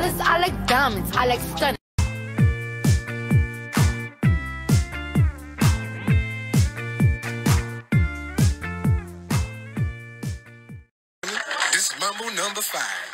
Cause I like diamonds, I like stunning. This is Mambo number five.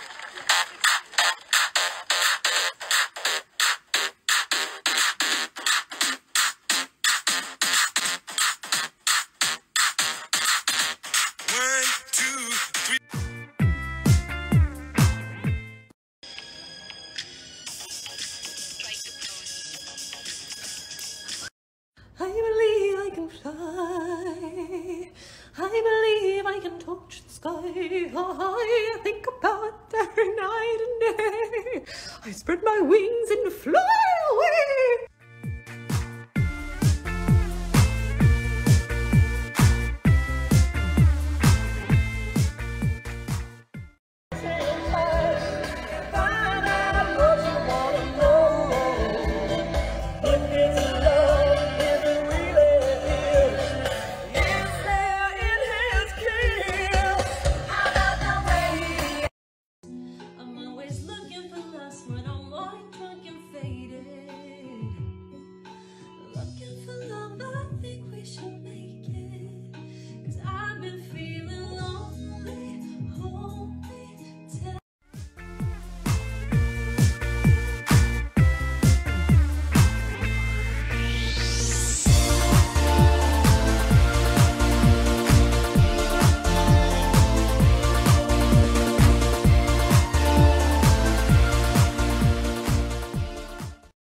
Sky. I think about every night and day. I spread my wings and fly.